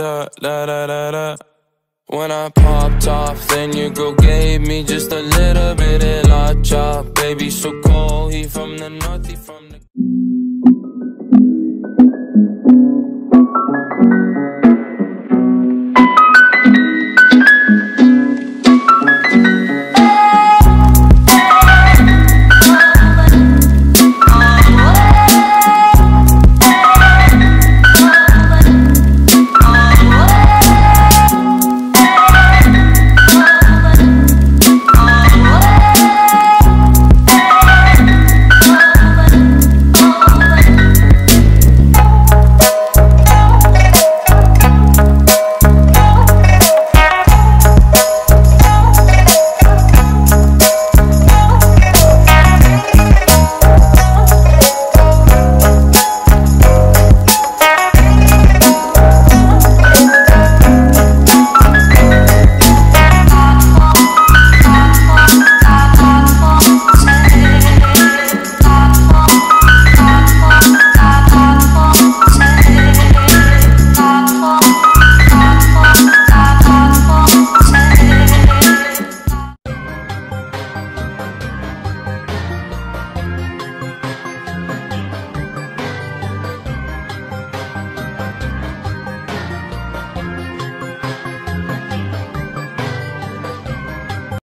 da da da da da. When I popped off, then your girl gave me just a little bit of la chop. Baby, so cold, he from the north, he from the